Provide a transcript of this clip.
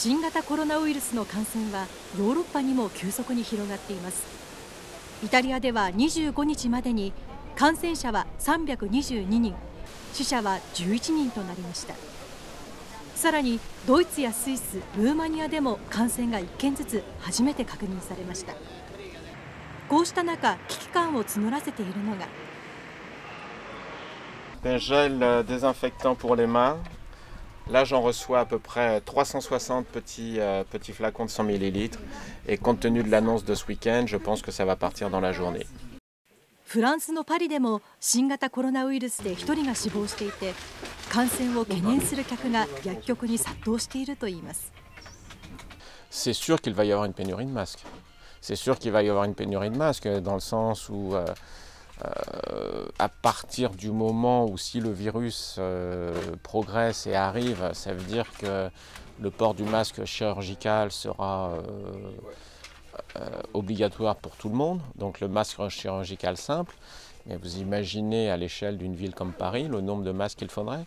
新型コロナウイルスの感染はヨーロッパにも急速に広がっています。イタリアでは25日までに感染者は322人死者は11人となりました。さらにドイツやスイス、ルーマニアでも感染が1件ずつ初めて確認されました。こうした中危機感を募らせているのが。Un gel désinfectant pour les mains. Là, j'en reçois à peu près 360 petits, euh, petits flacons de 100 ml. Et compte tenu de l'annonce de ce week-end, je pense que ça va partir dans la journée. フランスのパリでも新型コロナウイルスで1人が死亡していて感染を懸念する客が薬局に殺到しているといいます。C'est sûr qu'il va y avoir une pénurie de masques. C'est sûr qu'il va y avoir une pénurie de masques dans le sens où euh, euh, à partir du moment où si le virus euh, progresse et arrive, ça veut dire que le port du masque chirurgical sera euh, obligatoire pour tout le monde, donc le masque chirurgical simple. Mais vous imaginez à l'échelle d'une ville comme Paris le nombre de masques qu'il faudrait.